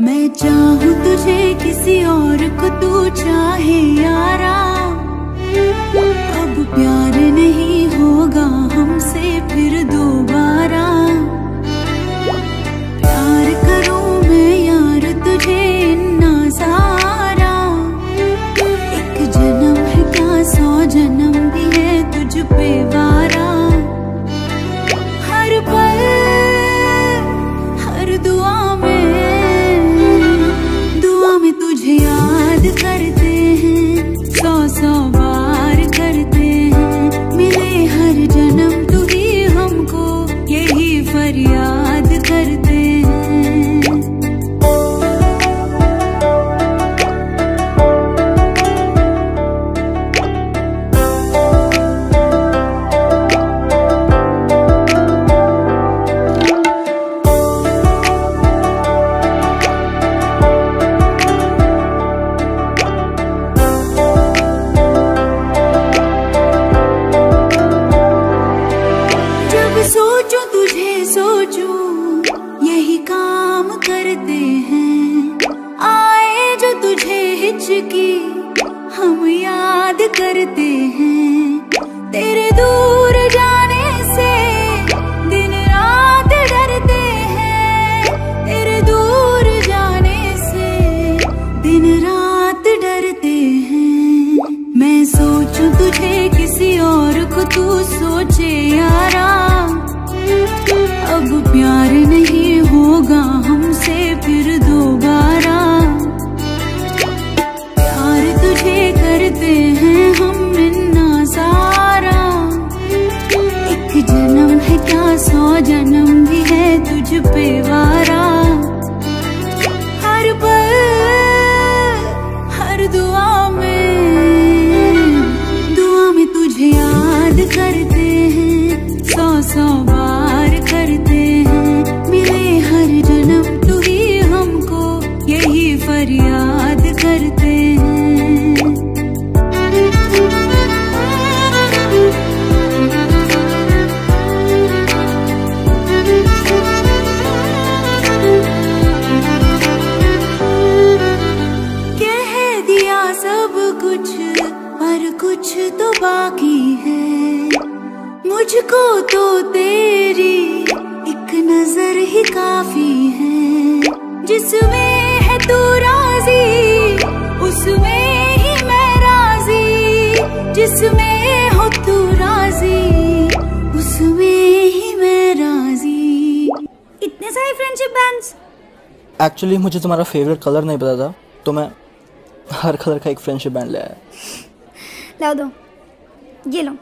मैं चाहूँ तुझे किसी और को तू चाहे यारा। अब प्यार नहीं हो सोचे यारा अब प्यार नहीं होगा, हमसे फिर दोबारा। प्यार तुझे करते हैं हम इन्ना सारा। एक जन्म है क्या, सौ जन्म भी है तुझ पे वारा। फरियाद करते हैं। कह दिया सब कुछ, पर कुछ तो बाकी है। मुझको तो तेरी एक नज़र ही काफ़ी है, जिसमें एक्चुअली मुझे तुम्हारा फेवरेट कलर नहीं पता था तो मैं हर कलर का एक फ्रेंडशिप बैंड ले आया। ला दो। ये लो।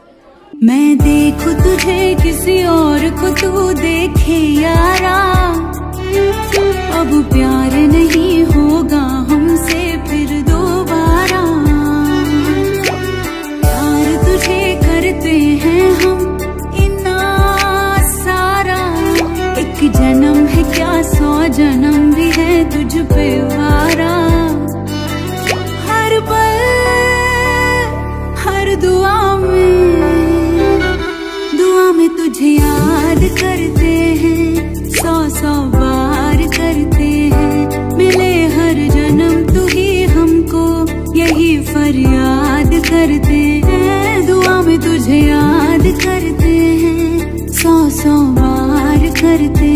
मैं देखूँ तुझे किसी और को तू देखे यारा। अब प्यार है पे वारा हर पल, हर दुआ में दुआ में तुझे याद करते हैं, सौ सौ बार करते हैं। मिले हर जन्म, तू ही हमको यही फरियाद करते हैं। दुआ में तुझे याद करते हैं, सौ सौ बार करते